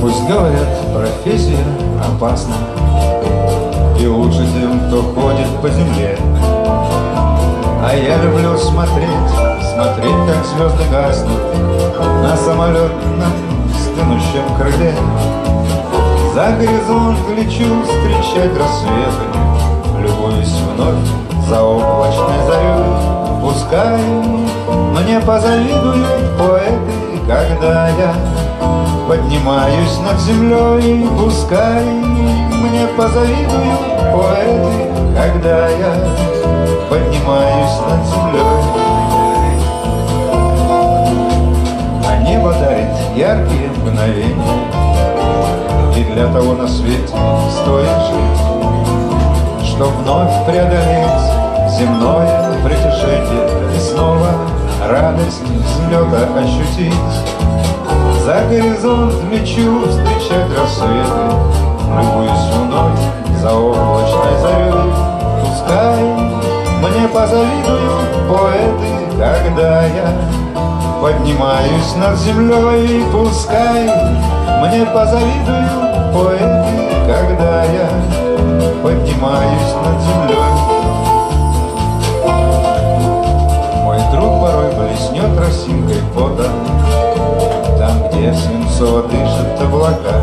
Пусть говорят, профессия опасна. И лучше тем, кто ходит по земле. А я люблю смотреть, смотреть, звезды гаснут На самолетном стынущем крыле. За горизонт лечу встречать рассветы Любуюсь вновь за облачной зарей Пускай мне позавидуют поэты, когда я Поднимаюсь над землей, пускай мне позавидуют поэты, когда я для того на свете стоит жить, чтоб вновь преодолеть земное притяжение и снова радость взлета ощутить. За горизонт лечу встречать рассветы, Любуюсь луной за облачной зарей. Пускай мне позавидуют поэты, Когда я поднимаюсь над землей. Пускай мне позавидуют поэты, Когда я поднимаюсь над землей. Мой друг порой блеснет росинкой пота, Там, где свинцово дышат облака.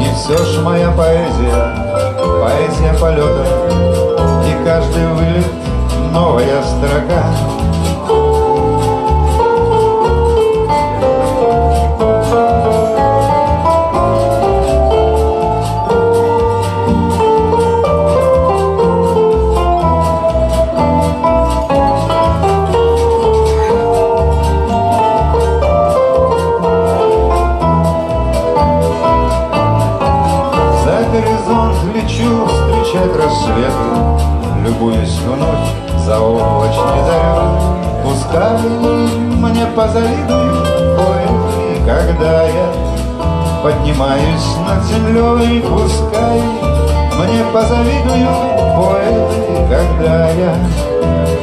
И все ж моя поэзия, поэзия полета, И каждый вылет новая строка. Лечу встречать рассветы, Любуюсь вновь за облачной зарей. Пускай мне позавидуют поэты, Когда я поднимаюсь над землей. Пускай мне позавидуют поэты, Когда я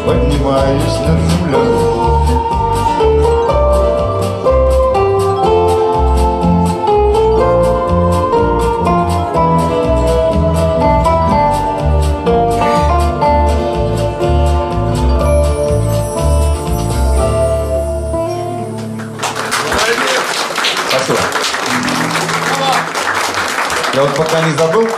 поднимаюсь над землей. Я вот пока не забыл,